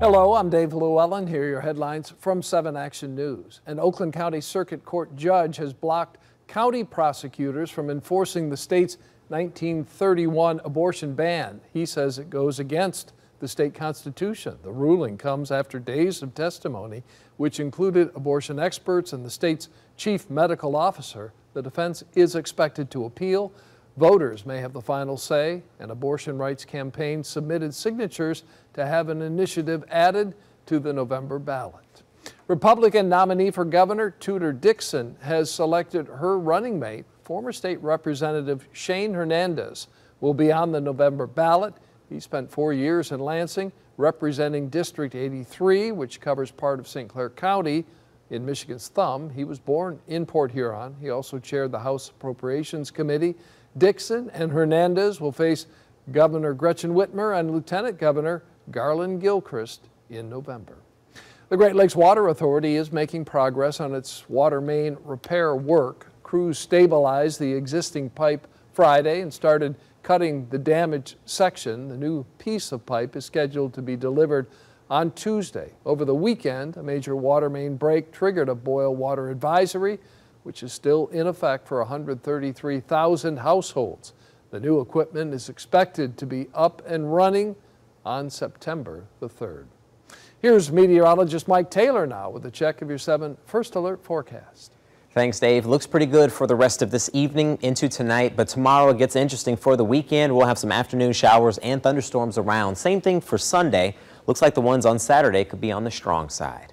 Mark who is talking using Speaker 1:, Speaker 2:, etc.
Speaker 1: Hello, I'm Dave Llewellyn. Here are your headlines from 7 Action News. An Oakland County Circuit Court judge has blocked county prosecutors from enforcing the state's 1931 abortion ban. He says it goes against the state constitution. The ruling comes after days of testimony, which included abortion experts and the state's chief medical officer. The defense is expected to appeal. Voters may have the final say. An abortion rights campaign submitted signatures to have an initiative added to the November ballot. Republican nominee for governor Tudor Dixon has selected her running mate, former state representative Shane Hernandez, will be on the November ballot. He spent four years in Lansing representing District 83, which covers part of St. Clair County in Michigan's thumb. He was born in Port Huron. He also chaired the House Appropriations Committee Dixon and Hernandez will face Governor Gretchen Whitmer and Lieutenant Governor Garlin Gilchrist in November. The Great Lakes Water Authority is making progress on its water main repair work. Crews stabilized the existing pipe Friday and started cutting the damaged section. The new piece of pipe is scheduled to be delivered on Tuesday. Over the weekend, a major water main break triggered a boil water advisory which is still in effect for 133,000 households. The new equipment is expected to be up and running on September the 3rd. Here's meteorologist Mike Taylor now with a check of your 7 First Alert forecast.
Speaker 2: Thanks, Dave. Looks pretty good for the rest of this evening into tonight, but tomorrow it gets interesting for the weekend. We'll have some afternoon showers and thunderstorms around. Same thing for Sunday. Looks like the ones on Saturday could be on the strong side.